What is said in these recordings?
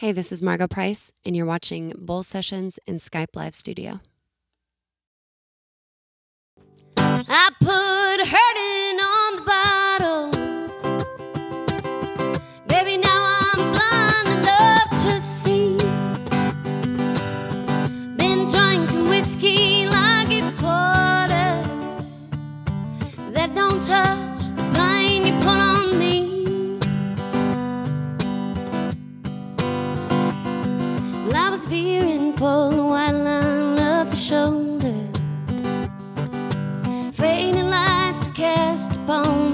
Hey, this is Margo Price, and you're watching Bull Sessions in Skype Live Studio. I put Well, I was veering, pulled the white line of the shoulder. Fading lights cast upon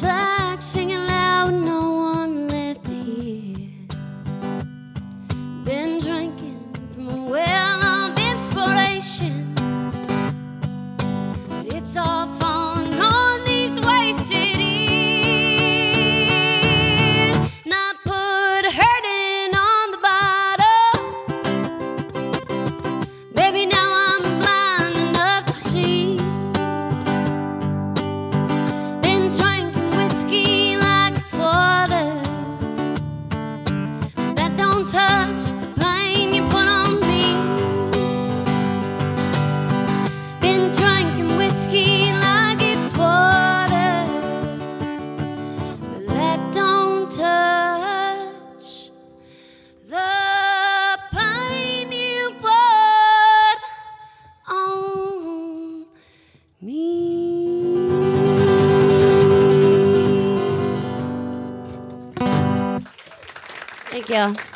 taxing touch the pain you put on me. Been drinking whiskey like it's water, but that don't touch the pain you put on me. Thank you.